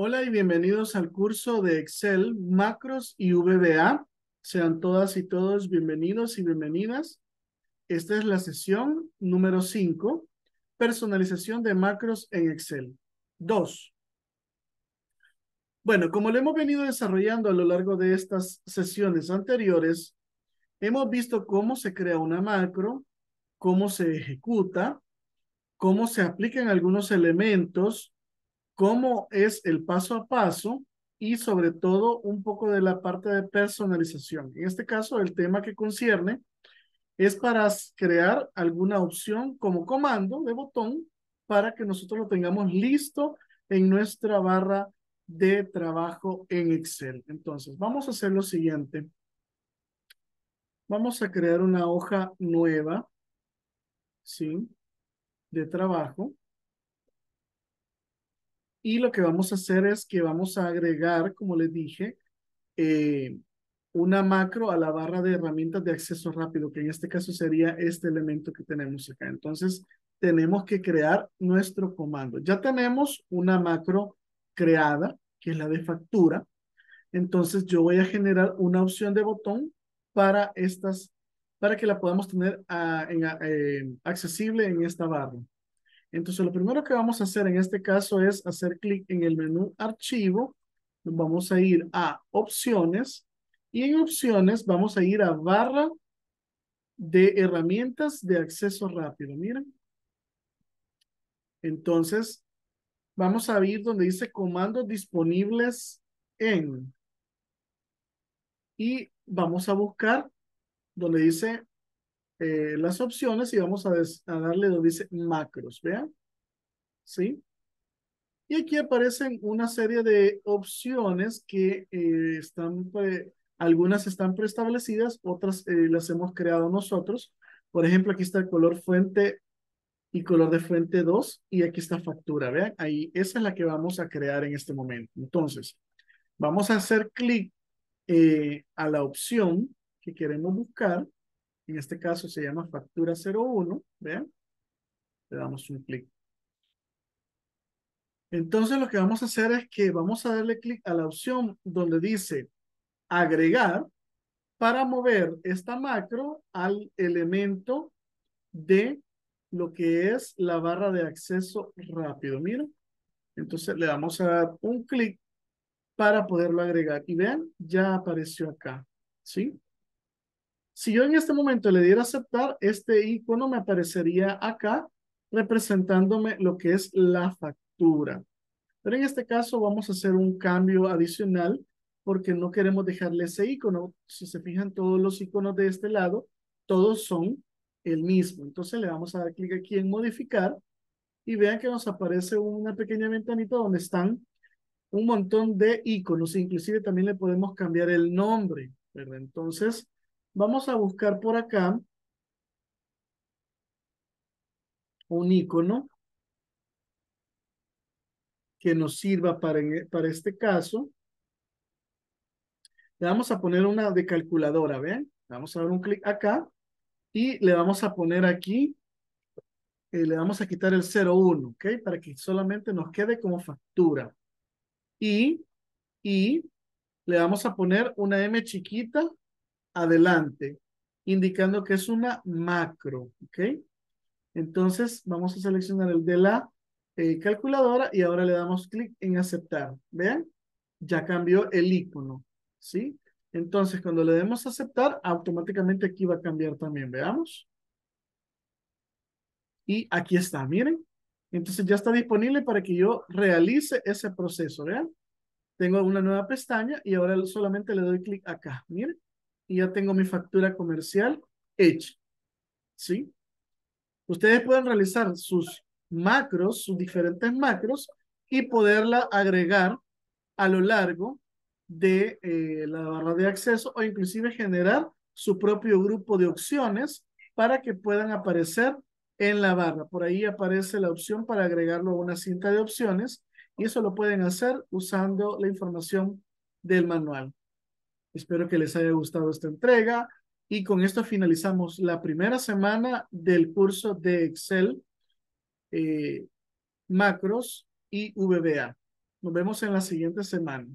Hola y bienvenidos al curso de Excel, macros y VBA. Sean todas y todos bienvenidos y bienvenidas. Esta es la sesión número 5, personalización de macros en Excel. 2. Bueno, como lo hemos venido desarrollando a lo largo de estas sesiones anteriores, hemos visto cómo se crea una macro, cómo se ejecuta, cómo se aplican algunos elementos, cómo es el paso a paso y sobre todo un poco de la parte de personalización. En este caso, el tema que concierne es para crear alguna opción como comando de botón para que nosotros lo tengamos listo en nuestra barra de trabajo en Excel. Entonces, vamos a hacer lo siguiente. Vamos a crear una hoja nueva, ¿sí? De trabajo. Y lo que vamos a hacer es que vamos a agregar, como les dije, eh, una macro a la barra de herramientas de acceso rápido, que en este caso sería este elemento que tenemos acá. Entonces, tenemos que crear nuestro comando. Ya tenemos una macro creada, que es la de factura. Entonces, yo voy a generar una opción de botón para estas, para que la podamos tener ah, en, eh, accesible en esta barra. Entonces, lo primero que vamos a hacer en este caso es hacer clic en el menú Archivo. Vamos a ir a Opciones. Y en Opciones vamos a ir a Barra de Herramientas de Acceso Rápido. Miren. Entonces, vamos a ir donde dice Comandos disponibles en. Y vamos a buscar donde dice eh, las opciones y vamos a, darle donde dice macros, ¿vean? ¿Sí? Y aquí aparecen una serie de opciones que eh, están, pues, algunas están preestablecidas, otras eh, las hemos creado nosotros. Por ejemplo, aquí está el color fuente y color de fuente 2 y aquí está factura, ¿vean? Ahí, esa es la que vamos a crear en este momento. Entonces, vamos a hacer clic a la opción que queremos buscar en este caso se llama factura 01, ¿vean? Le damos un clic. Entonces lo que vamos a hacer es que vamos a darle clic a la opción donde dice agregar para mover esta macro al elemento de lo que es la barra de acceso rápido. Miren. Entonces le vamos a dar un clic para poderlo agregar. Y vean, ya apareció acá. ¿Sí? Si yo en este momento le diera aceptar, este icono me aparecería acá representándome lo que es la factura. Pero en este caso vamos a hacer un cambio adicional porque no queremos dejarle ese icono. Si se fijan todos los iconos de este lado, todos son el mismo. Entonces le vamos a dar clic aquí en modificar y vean que nos aparece una pequeña ventanita donde están un montón de iconos. Inclusive también le podemos cambiar el nombre. ¿verdad? Entonces Vamos a buscar por acá un icono que nos sirva para, para este caso. Le vamos a poner una de calculadora, ¿ven? Vamos a dar un clic acá y le vamos a poner aquí, eh, le vamos a quitar el 01, ¿ok? Para que solamente nos quede como factura. Y, y le vamos a poner una M chiquita adelante, indicando que es una macro, ¿ok? Entonces vamos a seleccionar el de la eh, calculadora y ahora le damos clic en aceptar. ¿Vean? Ya cambió el icono, ¿sí? Entonces cuando le demos aceptar, automáticamente aquí va a cambiar también, veamos. Y aquí está, miren. Entonces ya está disponible para que yo realice ese proceso, ¿vean? Tengo una nueva pestaña y ahora solamente le doy clic acá, miren y ya tengo mi factura comercial hecha. ¿Sí? Ustedes pueden realizar sus macros, sus diferentes macros y poderla agregar a lo largo de eh, la barra de acceso o inclusive generar su propio grupo de opciones para que puedan aparecer en la barra. Por ahí aparece la opción para agregarlo a una cinta de opciones y eso lo pueden hacer usando la información del manual. Espero que les haya gustado esta entrega y con esto finalizamos la primera semana del curso de Excel, eh, macros y VBA. Nos vemos en la siguiente semana.